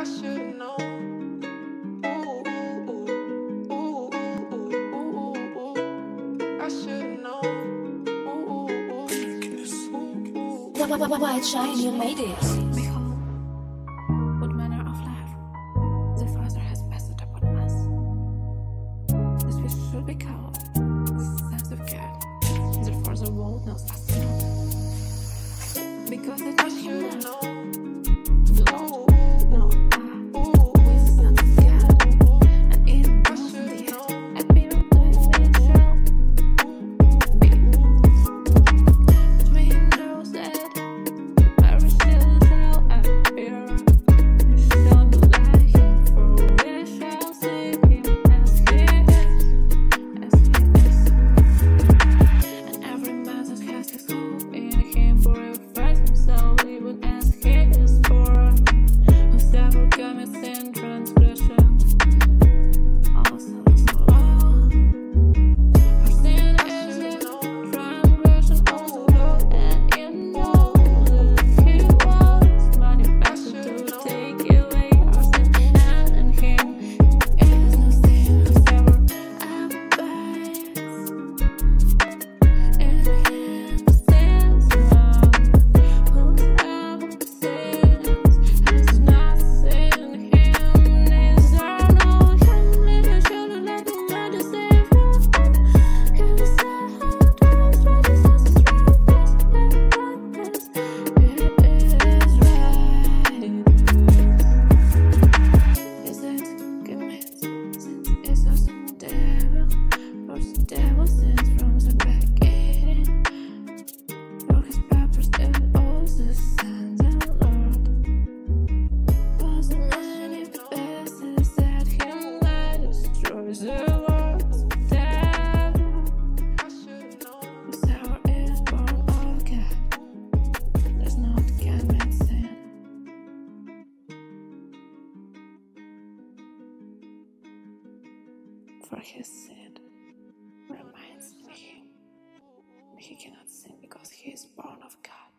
I should know. White shine, you made it. Behold, what manner of life the Father has passed upon us. This we should be called sons of God. Therefore, the world knows us not. Because it is know. over his head. Reminds me he cannot sin because he is born of God.